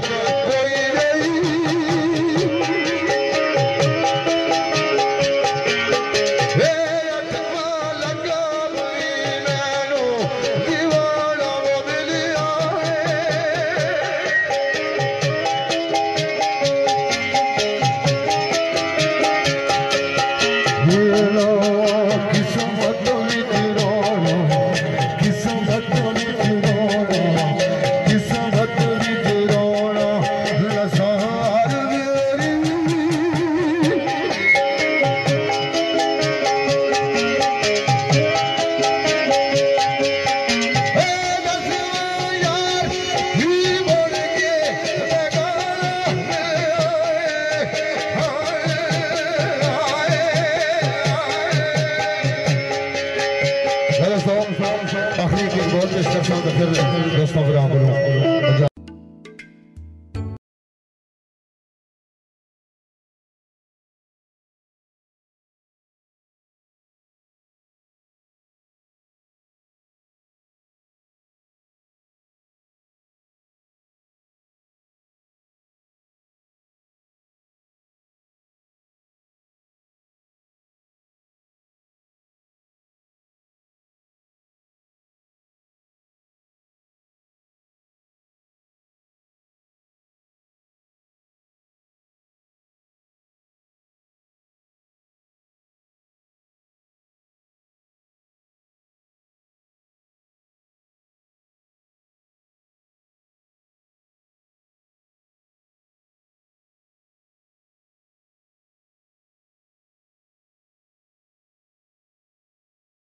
Thank you. دوستوں پھر دوستوں پھر